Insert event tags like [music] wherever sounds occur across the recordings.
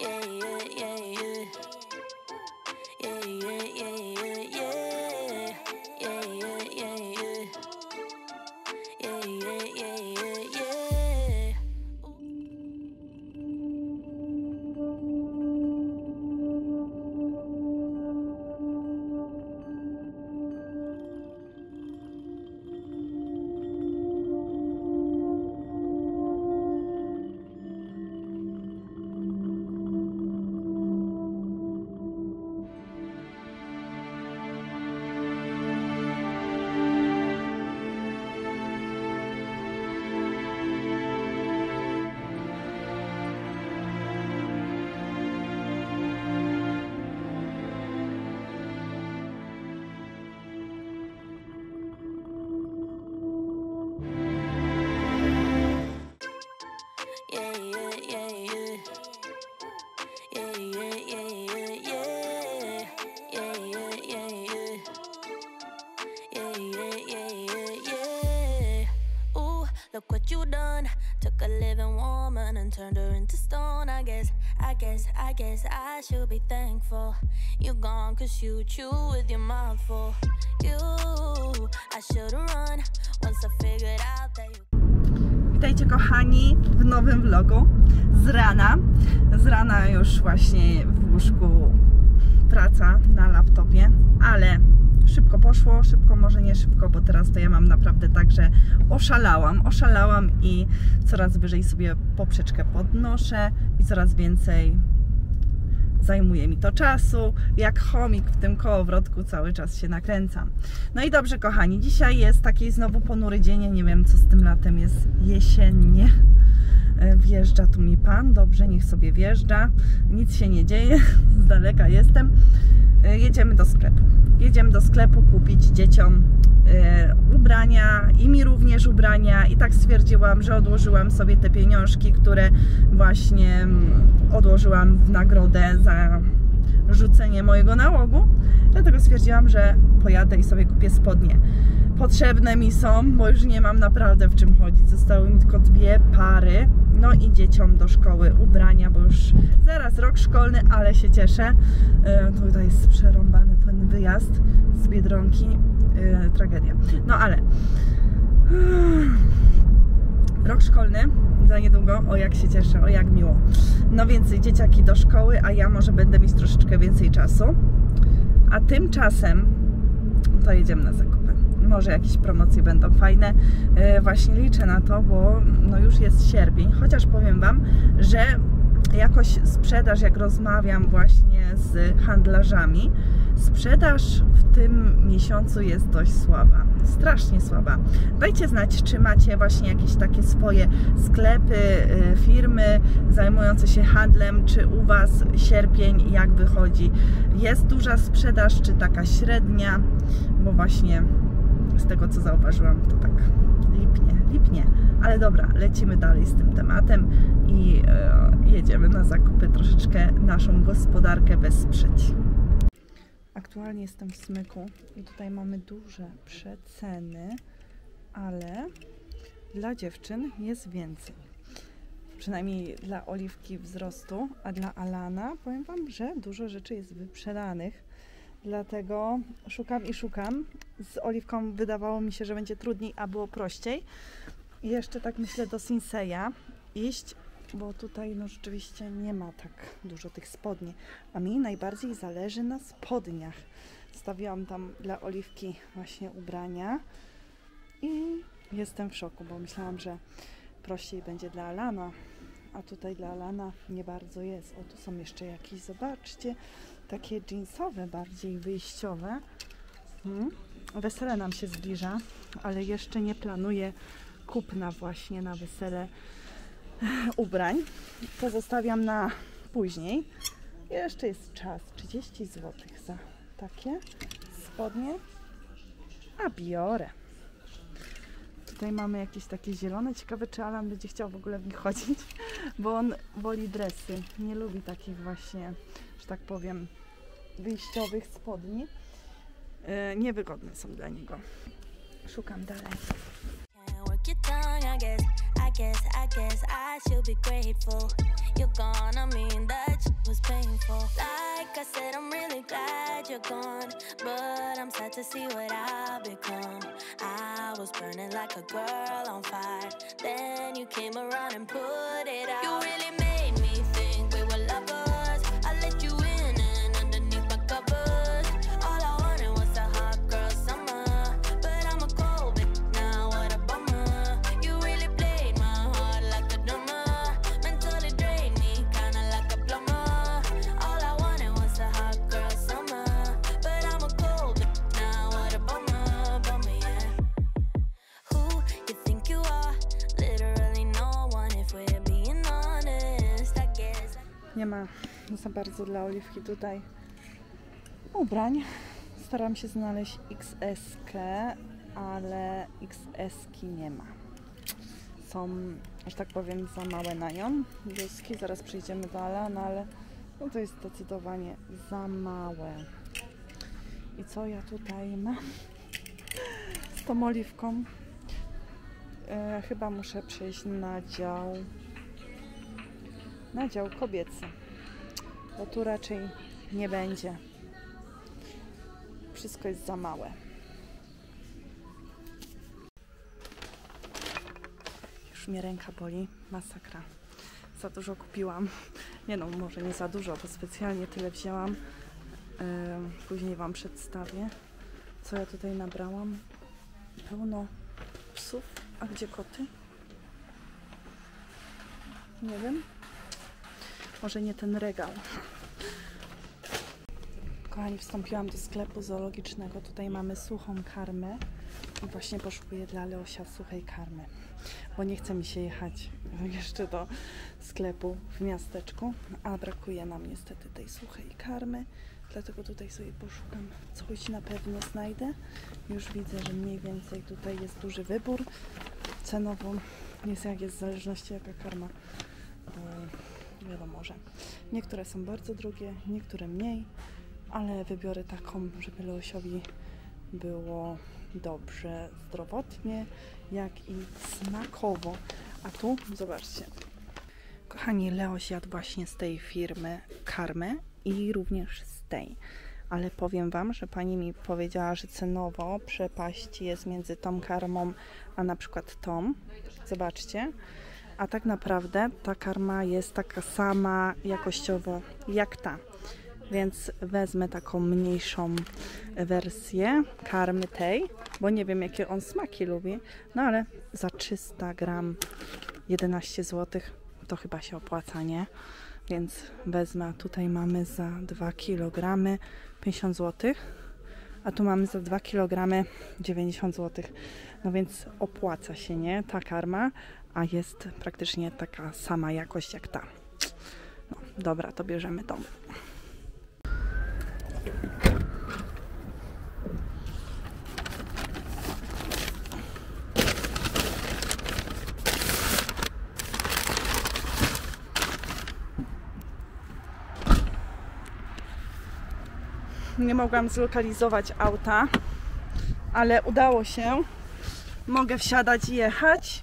Yeah, yeah, yeah, I guess, I guess, I guess I should be thankful. Gone cause you chew with your mouth full. You, I run once I figured out that you. Witajcie kochani w nowym vlogu z rana. Z rana już właśnie w łóżku praca na laptopie, ale szybko poszło, szybko może nie szybko, bo teraz to ja mam naprawdę tak, że oszalałam, oszalałam i coraz wyżej sobie poprzeczkę podnoszę i coraz więcej zajmuje mi to czasu. Jak chomik w tym kołowrotku cały czas się nakręcam. No i dobrze, kochani, dzisiaj jest taki znowu ponury dzień. Ja nie wiem, co z tym latem jest jesiennie. E, Wjeżdża tu mi pan, dobrze, niech sobie wjeżdża. Nic się nie dzieje, [laughs] z daleka jestem. E, Jedziemy do sklepu. Jedziemy do sklepu kupić dzieciom e, ubrania i mi również ubrania i tak stwierdziłam, że odłożyłam sobie te pieniążki, które właśnie mm, odłożyłam w nagrodę za rzucenie mojego nałogu. Dlatego stwierdziłam, że pojadę i sobie kupię spodnie. Potrzebne mi są, bo już nie mam naprawdę w czym chodzić. Zostały mi tylko dwie pary. No i dzieciom do szkoły ubrania, bo już zaraz rok szkolny, ale się cieszę. E, Tutaj jest przerąbany ten wyjazd z Biedronki. E, Tragedia. No ale rok szkolny za niedługo, o jak się cieszę, o jak miło. No więc dzieciaki do szkoły, a ja może będę mieć troszeczkę więcej czasu. A tymczasem to jedziemy na zakupy. Może jakieś promocje będą fajne. E, Właśnie liczę na to, bo no już jest sierpień, chociaż powiem Wam, że jakoś sprzedaż, jak rozmawiam właśnie z handlarzami, sprzedaż w tym miesiącu jest dość słaba. Strasznie słaba. Dajcie znać, czy macie właśnie jakieś takie swoje sklepy, y, firmy zajmujące się handlem, czy u Was sierpień jak wychodzi? Jest duża sprzedaż, czy taka średnia? Bo właśnie z tego co zauważyłam, to tak lipnie, lipnie. Ale dobra, lecimy dalej z tym tematem i e, jedziemy na zakupy troszeczkę naszą gospodarkę wesprzeć. Aktualnie jestem w smyku i tutaj mamy duże przeceny, ale dla dziewczyn jest więcej. Przynajmniej dla Oliwki wzrostu, a dla Alana powiem Wam, że dużo rzeczy jest wyprzedanych. Dlatego szukam i szukam. Z Oliwką wydawało mi się, że będzie trudniej, a było prościej. I jeszcze tak myślę do Sinseya iść, bo tutaj no rzeczywiście nie ma tak dużo tych spodni. A mi najbardziej zależy na spodniach. Stawiałam tam dla Oliwki właśnie ubrania i jestem w szoku, bo myślałam, że prościej będzie dla Alana, a tutaj dla Alana nie bardzo jest. O, tu są jeszcze jakieś, zobaczcie, takie jeansowe, bardziej wyjściowe. Hmm. Wesele nam się zbliża, ale jeszcze nie planuję kupna właśnie na wesele [laughs] ubrań. To zostawiam na później. Jeszcze jest czas, 30 zł za takie spodnie, a biorę. Tutaj mamy jakieś takie zielone. Ciekawe, czy Alan będzie chciał w ogóle w nich chodzić, [laughs] bo on woli dresy. Nie lubi takich właśnie, że tak powiem, wyjściowych spodni. E, Niewygodne są dla niego. Szukam dalej. guess, I guess I should be grateful. You're gonna mean, that was painful. Like I said, I'm really glad you're gone. But I'm sad to see what I've become. I was burning like a girl on fire. Then you came around and put it out. You really Nie ma za bardzo dla Oliwki tutaj ubrań. Staram się znaleźć XS, ale XS nie ma. Są, że tak powiem, za małe na nią. Bluzki, zaraz przejdziemy do Alana, ale no to jest zdecydowanie za małe. I co ja tutaj mam z tą oliwką? E, chyba muszę przejść na dział na dział kobiecy, bo tu raczej nie będzie. Wszystko jest za małe. Już mnie ręka boli, masakra. Za dużo kupiłam. Nie no, może nie za dużo, bo specjalnie tyle wzięłam. Później Wam przedstawię, co ja tutaj nabrałam. Pełno psów. A gdzie koty? Nie wiem. Może nie ten regał. Kochani, wstąpiłam do sklepu zoologicznego. Tutaj mamy suchą karmę. I właśnie poszukuję dla Leosia suchej karmy. Bo nie chce mi się jechać jeszcze do sklepu w miasteczku, a brakuje nam niestety tej suchej karmy. Dlatego tutaj sobie poszukam. Coś na pewno znajdę. Już widzę, że mniej więcej tutaj jest duży wybór. Cenowo jest jak jest w zależności jaka karma. Bo wiadomo, że niektóre są bardzo drogie, niektóre mniej, ale wybiorę taką, żeby Leosiowi było dobrze zdrowotnie, jak i smakowo. A tu, zobaczcie. Kochani, Leoś jadł właśnie z tej firmy karmy i również z tej. Ale powiem Wam, że pani mi powiedziała, że cenowo przepaść jest między tą karmą, a na przykład tą. Zobaczcie. A tak naprawdę ta karma jest taka sama jakościowo jak ta. Więc wezmę taką mniejszą wersję karmy tej, bo nie wiem jakie on smaki lubi. No ale za 300 gram 11 zł to chyba się opłaca, nie? Więc wezmę. Tutaj mamy za 2 kg 50 zł, a tu mamy za 2 kg 90 zł. No więc opłaca się, nie? Ta karma, a jest praktycznie taka sama jakość jak ta. No, dobra, to bierzemy tą. Nie mogłam zlokalizować auta, ale udało się. Mogę wsiadać i jechać.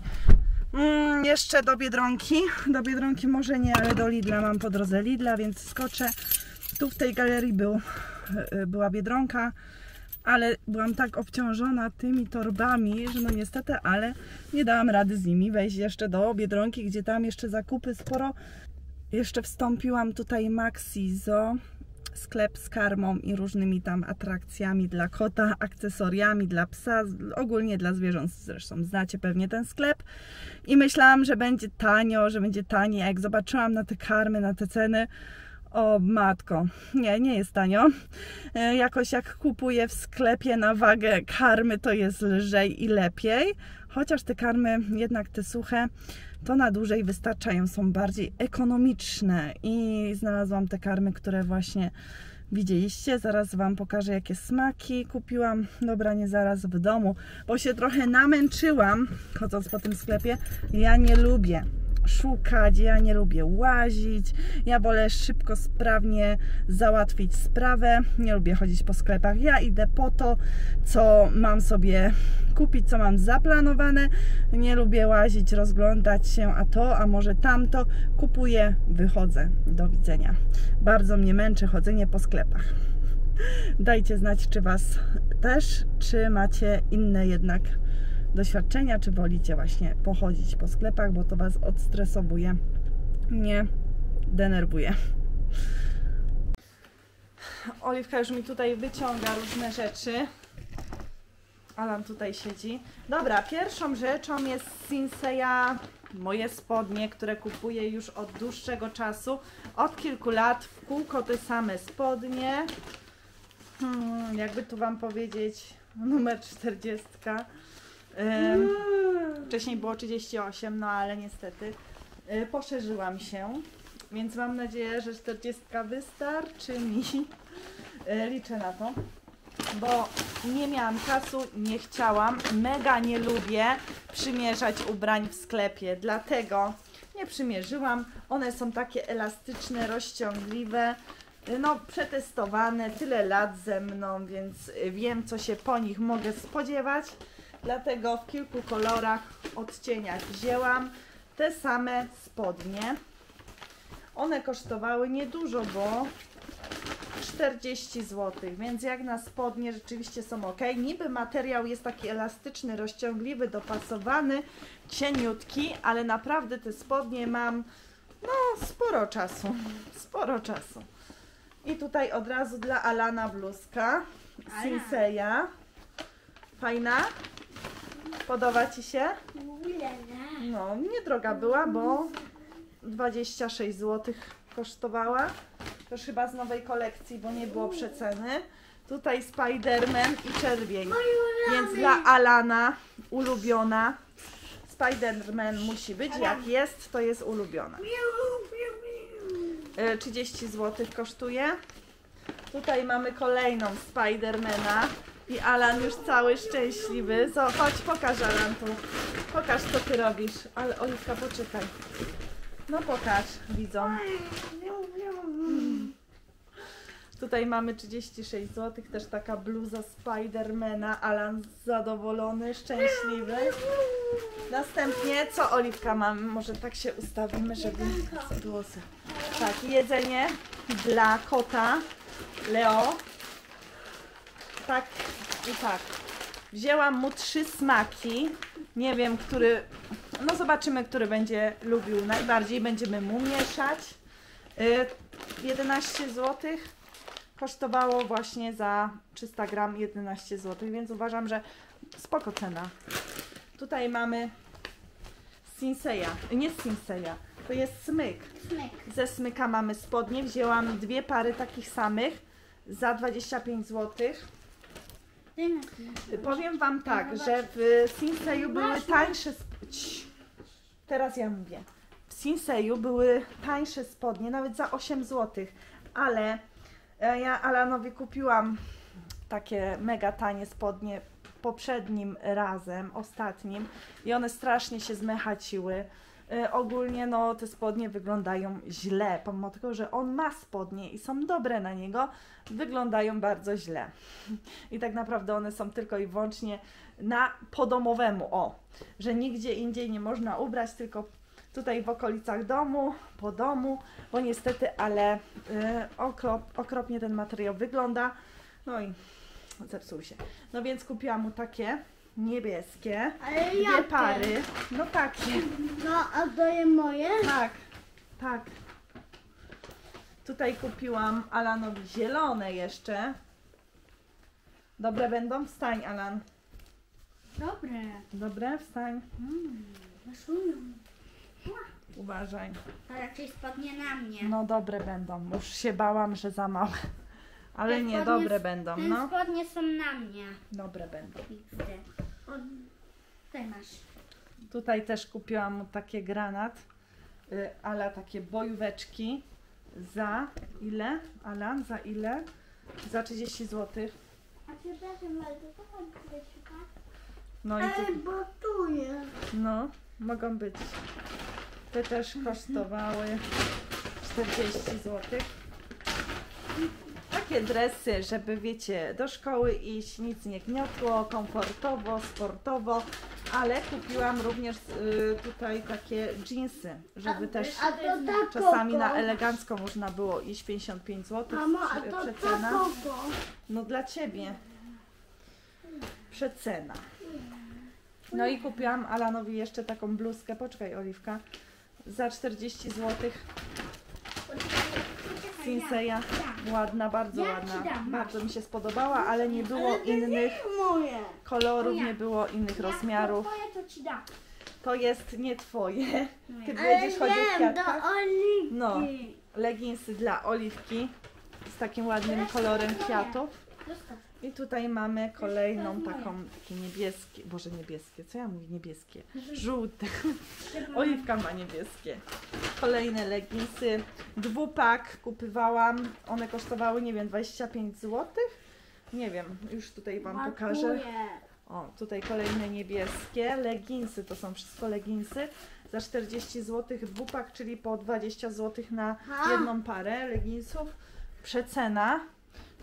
Mm, jeszcze do Biedronki. Do Biedronki może nie, ale do Lidla mam po drodze Lidla, więc skoczę. Tu w tej galerii był, y, była Biedronka, ale byłam tak obciążona tymi torbami, że no niestety, ale nie dałam rady z nimi wejść jeszcze do Biedronki, gdzie tam jeszcze zakupy sporo. Jeszcze wstąpiłam tutaj Maxizo, sklep z karmą i różnymi tam atrakcjami dla kota, akcesoriami dla psa, ogólnie dla zwierząt. Zresztą znacie pewnie ten sklep. I myślałam, że będzie tanio, że będzie taniej, jak zobaczyłam na te karmy, na te ceny, o matko, nie, nie jest tanio. E, Jakoś jak kupuję w sklepie na wagę karmy, to jest lżej i lepiej. Chociaż te karmy, jednak te suche, to na dłużej wystarczają, są bardziej ekonomiczne. I znalazłam te karmy, które właśnie widzieliście. Zaraz Wam pokażę, jakie smaki kupiłam. Dobra, nie zaraz w domu, bo się trochę namęczyłam, chodząc po tym sklepie. Ja nie lubię szukać, ja nie lubię łazić, ja wolę szybko, sprawnie załatwić sprawę, nie lubię chodzić po sklepach, ja idę po to, co mam sobie kupić, co mam zaplanowane, nie lubię łazić, rozglądać się, a to, a może tamto, kupuję, wychodzę, do widzenia. Bardzo mnie męczy chodzenie po sklepach. Dajcie znać, czy Was też, czy macie inne jednak doświadczenia, czy wolicie właśnie pochodzić po sklepach, bo to Was odstresowuje, nie denerwuje. Oliwka już mi tutaj wyciąga różne rzeczy. Alan tutaj siedzi. Dobra, pierwszą rzeczą jest Sinseya, moje spodnie, które kupuję już od dłuższego czasu. Od kilku lat w kółko te same spodnie. Hmm, jakby tu Wam powiedzieć, numer 40. Ym, wcześniej było 38, no ale niestety y, poszerzyłam się. Więc mam nadzieję, że 40 wystarczy mi. Y, Liczę na to bo nie miałam czasu, nie chciałam, mega nie lubię przymierzać ubrań w sklepie, dlatego nie przymierzyłam. One są takie elastyczne, rozciągliwe, no przetestowane, tyle lat ze mną, więc wiem co się po nich mogę spodziewać. Dlatego w kilku kolorach, odcieniach wzięłam te same spodnie. One kosztowały niedużo, bo 40 zł, więc jak na spodnie rzeczywiście są ok. Niby materiał jest taki elastyczny, rozciągliwy, dopasowany, cieniutki, ale naprawdę te spodnie mam no sporo czasu, [laughs] sporo czasu. I tutaj od razu dla Alana bluzka Sinseya. Fajna? Podoba Ci się? No, niedroga była, bo 26 zł kosztowała. To już chyba z nowej kolekcji, bo nie było przeceny. Tutaj Spiderman i czerwień. Więc dla Alana ulubiona. Spiderman musi być. Jak jest, to jest ulubiona. E, 30 zł kosztuje. Tutaj mamy kolejną Spidermana. I Alan już cały szczęśliwy. So, chodź, pokaż Alan tu. Pokaż co ty robisz. Ale Oliwka, poczekaj. No pokaż widzom. Tutaj mamy 36 zł, też taka bluza Spidermana, Alan zadowolony, szczęśliwy. Następnie, co Oliwka mamy? Może tak się ustawimy, żeby było Tak, jedzenie dla kota Leo. Tak i tak. Wzięłam mu trzy smaki. Nie wiem, który. No zobaczymy, który będzie lubił najbardziej. Będziemy mu mieszać. Y, 11 zł kosztowało właśnie za 300 gram 11 zł, więc uważam, że spoko cena. Tutaj mamy Sinseya, nie Sinseya, to jest smyk. Smyk. Ze smyka mamy spodnie, wzięłam dwie pary takich samych za 25 zł. Powiem Wam tak, że w Sinseyu były tańsze. Cii. Teraz ja mówię. W Sinseyu były tańsze spodnie, nawet za 8 zł, ale e, ja Alanowi kupiłam takie mega tanie spodnie poprzednim razem, ostatnim i one strasznie się zmechaciły. E, Ogólnie no te spodnie wyglądają źle, pomimo tego, że on ma spodnie i są dobre na niego, wyglądają bardzo źle. [laughs] I tak naprawdę one są tylko i wyłącznie na podomowemu, o, że nigdzie indziej nie można ubrać, tylko tutaj w okolicach domu, po domu, bo niestety, ale y, okrop, okropnie ten materiał wygląda. No i zepsuł się. No więc kupiłam mu takie niebieskie, Ale dwie jakie? pary. No takie. No, a jest moje? Tak, tak. Tutaj kupiłam Alanowi zielone jeszcze. Dobre będą? Wstań, Alan. Dobre. Dobre, wstań. Mm. Uważaj. To raczej spadnie na mnie. No dobre będą. Już się bałam, że za małe. Ale Te nie, spodnie dobre będą, Te no. spodnie są na mnie. Dobre będą. Tutaj masz. Tutaj też kupiłam mu takie granat, y, ala takie bojóweczki za ile? Alan, za ile? Za 30 zł. A przepraszam bardzo, to pan tutaj szuka? No i tu, bo tu jest. no, mogą być. Te też kosztowały 40 zł. Takie dresy, żeby wiecie, do szkoły iść, nic nie gniotło, komfortowo, sportowo. Ale kupiłam również y, tutaj takie jeansy, żeby też A to ta czasami na elegancko można było iść 55 zł. Mamo, a to ta Przecena. koko. No dla ciebie. Przecena. No i kupiłam Alanowi jeszcze taką bluzkę, poczekaj Oliwka, za 40 zł. Sinseya. Ładna, bardzo ładna. Bardzo mi się spodobała, ale nie było innych kolorów, nie było innych rozmiarów. To jest nie twoje. Ty Ale będziesz chodził w kwiatkach. No. Leginsy dla Oliwki z takim ładnym kolorem kwiatów. I tutaj mamy kolejną taką, takie niebieskie, boże niebieskie, co ja mówię niebieskie? Żółte. Oliwka ma niebieskie. Kolejne leginsy. Dwupak kupywałam. One kosztowały, nie wiem, 25 zł. Nie wiem, już tutaj Wam pokażę. O, tutaj kolejne niebieskie. Leginsy, to są wszystko leginsy. Za 40 zł dwupak, czyli po 20 zł na jedną parę leginsów. Przecena.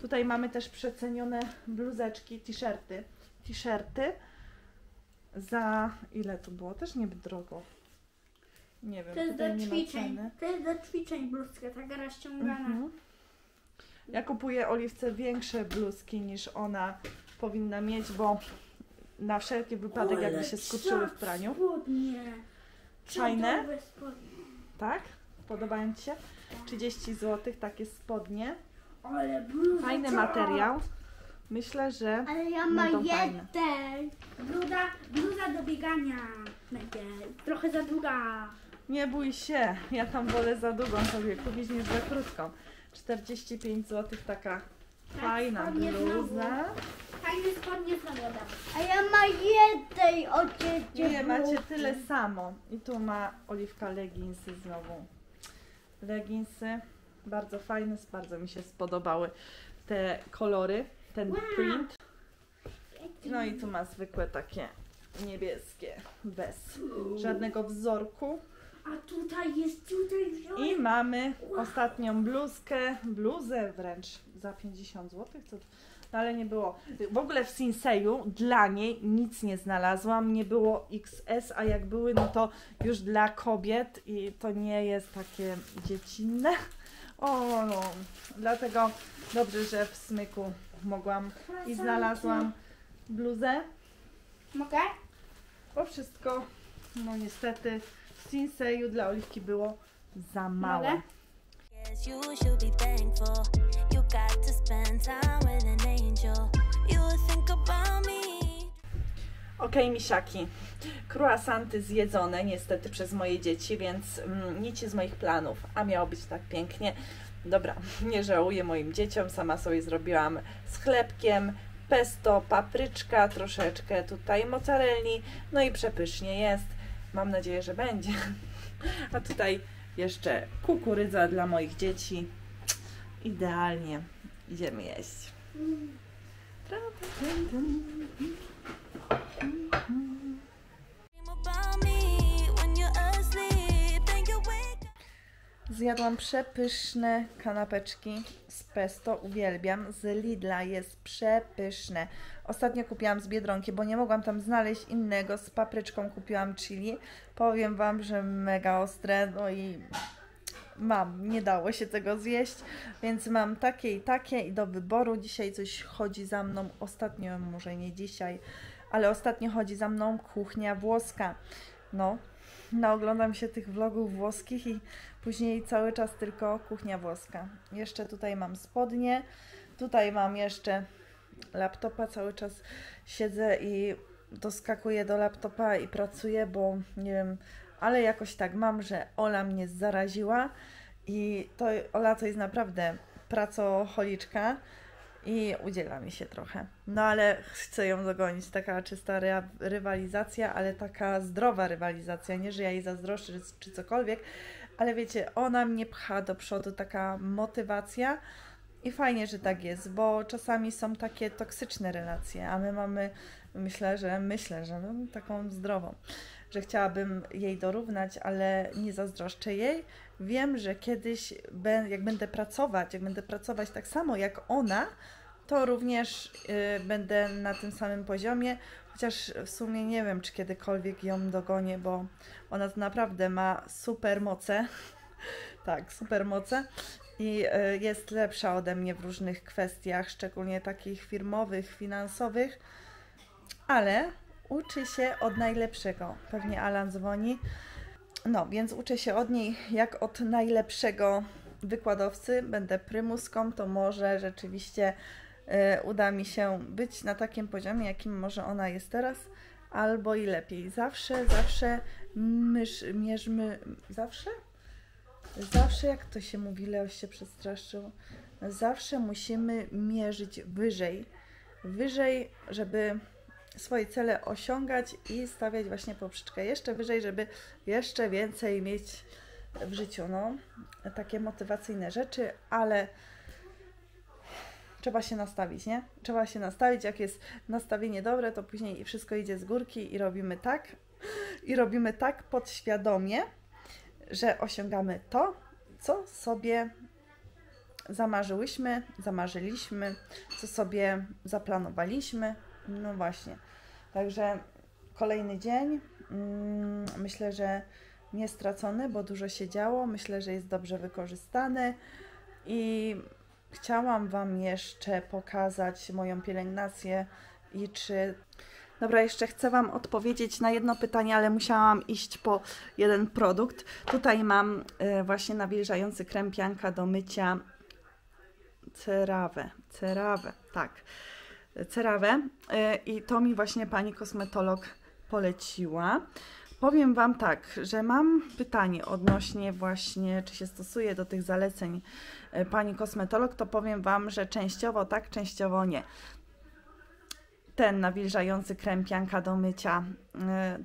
Tutaj mamy też przecenione bluzeczki, t-shirty. T-shirty za ile to było? Też nie drogo. Nie wiem, To jest do ćwiczeń. To jest do ćwiczeń bluzka, taka rozciągana. Mhm. Ja kupuję Oliwce większe bluzki niż ona powinna mieć, bo na wszelki wypadek jakby się skurczyły w praniu. Spodnie. Fajne? Spodnie. Tak? Podobają Ci się? 30 zł takie spodnie. Ale. Fajny materiał. Myślę, że Ale ja Będą mam fajne. jeden. Bluza, bluza do biegania. Będzie trochę za długa. nie bój się. Ja tam wolę za długą sobie kupić niż za krótką. 45 zł taka fajna spodnie bluza. Fajne spodnie znowu dam. A ja mam jednej odzieży. Nie, macie tyle samo. I tu ma Oliwka leginsy znowu. Leginsy, bardzo fajne, bardzo mi się spodobały te kolory, ten print. No i tu ma zwykłe takie niebieskie, bez żadnego wzorku. A tutaj jest, tutaj wziąłem. I mamy ostatnią bluzkę, bluzę wręcz za 50 zł, co no ale nie było. W ogóle w Sinseju dla niej nic nie znalazłam, nie było XS, a jak były, no to już dla kobiet i to nie jest takie dziecinne. O, no. dlatego dobrze, że w smyku mogłam i znalazłam bluzę, Mogę? bo wszystko, no niestety w Sinseju dla Oliwki było za małe. Mogę? You should be thankful. You got to spend time with an angel. Okej, misiaki. Croissanty zjedzone niestety przez moje dzieci, więc mm, nic z moich planów, a miało być tak pięknie. Dobra, [laughs] nie żałuję moim dzieciom, sama sobie zrobiłam z chlebkiem, pesto, papryczka, troszeczkę tutaj mozzarelli, no i przepysznie jest. Mam nadzieję, że będzie. [laughs] A tutaj jeszcze kukurydza dla moich dzieci. Idealnie. Idziemy jeść. Ta, Zjadłam przepyszne kanapeczki z pesto, uwielbiam. Z Lidla jest przepyszne. Ostatnio kupiłam z Biedronki, bo nie mogłam tam znaleźć innego. Z papryczką kupiłam chili. Powiem Wam, że mega ostre, no i mam, nie dało się tego zjeść, więc mam takie i takie i do wyboru. Dzisiaj coś chodzi za mną, ostatnio, może nie dzisiaj, ale ostatnio chodzi za mną kuchnia włoska. No, naoglądam się tych vlogów włoskich i później cały czas tylko kuchnia włoska. Jeszcze tutaj mam spodnie, tutaj mam jeszcze laptopa, cały czas siedzę i doskakuję do laptopa i pracuję, bo nie wiem, ale jakoś tak mam, że Ola mnie zaraziła i to Ola to jest naprawdę pracocholiczka i udziela mi się trochę. No ale chcę ją dogonić. Taka czysta ry- rywalizacja, ale taka zdrowa rywalizacja. Nie, że ja jej zazdroszczę czy cokolwiek, ale wiecie, ona mnie pcha do przodu, taka motywacja. I fajnie, że tak jest, bo czasami są takie toksyczne relacje, a my mamy, myślę, że myślę, że no, taką zdrową, że chciałabym jej dorównać, ale nie zazdroszczę jej. Wiem, że kiedyś, jak będę pracować, jak będę pracować tak samo jak ona, to również y, będę na tym samym poziomie, Chociaż w sumie nie wiem, czy kiedykolwiek ją dogonię, bo ona naprawdę ma super moce. [laughs] tak, super moce. I y, jest lepsza ode mnie w różnych kwestiach, szczególnie takich firmowych, finansowych. Ale uczy się od najlepszego. Pewnie Alan dzwoni. No, więc uczę się od niej jak od najlepszego wykładowcy. Będę prymuską, to może rzeczywiście uda mi się być na takim poziomie, jakim może ona jest teraz, albo i lepiej. Zawsze, zawsze mysz, mierzmy, zawsze? Zawsze, jak to się mówi, Leoś się przestraszył, zawsze musimy mierzyć wyżej. Wyżej, żeby swoje cele osiągać i stawiać właśnie poprzeczkę jeszcze wyżej, żeby jeszcze więcej mieć w życiu. No, takie motywacyjne rzeczy, ale trzeba się nastawić, nie? Trzeba się nastawić. Jak jest nastawienie dobre, to później wszystko idzie z górki i robimy tak. I robimy tak podświadomie, że osiągamy to, co sobie zamarzyłyśmy, zamarzyliśmy, co sobie zaplanowaliśmy. No właśnie. Także kolejny dzień. Mm, Myślę, że nie stracony, bo dużo się działo. Myślę, że jest dobrze wykorzystany. I chciałam Wam jeszcze pokazać moją pielęgnację i czy. Dobra, jeszcze chcę Wam odpowiedzieć na jedno pytanie, ale musiałam iść po jeden produkt. Tutaj mam y, właśnie nawilżający krem pianka do mycia cerawę. Cerawę, tak. Cerawę. Y, I to mi właśnie pani kosmetolog poleciła. Powiem Wam tak, że mam pytanie odnośnie właśnie, czy się stosuje do tych zaleceń y, pani kosmetolog, to powiem Wam, że częściowo tak, częściowo nie. Ten nawilżający krem pianka do mycia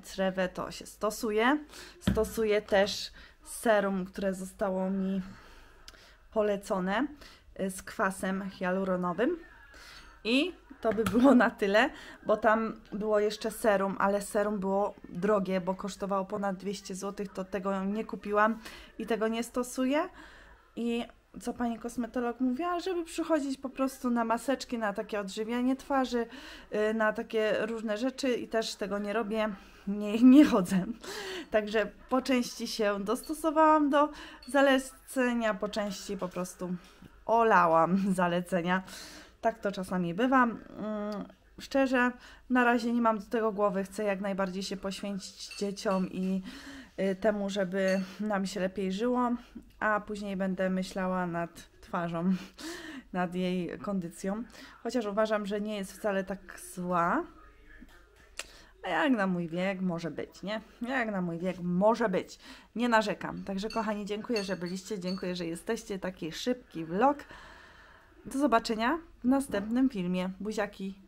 crewę to się stosuje. Stosuję też serum, które zostało mi polecone y, z kwasem hialuronowym. I to by było na tyle, bo tam było jeszcze serum, ale serum było drogie, bo kosztowało ponad 200 zł, to tego nie kupiłam i tego nie stosuję. I co pani kosmetolog mówiła, żeby przychodzić po prostu na maseczki, na takie odżywianie twarzy, y, na takie różne rzeczy i też tego nie robię, nie, nie chodzę. Także po części się dostosowałam do zalecenia, po części po prostu olałam zalecenia. Tak to czasami bywa. Mm, Szczerze, na razie nie mam do tego głowy. Chcę jak najbardziej się poświęcić dzieciom i y, temu, żeby nam się lepiej żyło, a później będę myślała nad twarzą, [laughs] nad jej kondycją. Chociaż uważam, że nie jest wcale tak zła. A jak na mój wiek może być, nie? Jak na mój wiek może być. Nie narzekam. Także kochani, dziękuję, że byliście, dziękuję, że jesteście. Taki szybki vlog. Do zobaczenia w następnym filmie. Buziaki.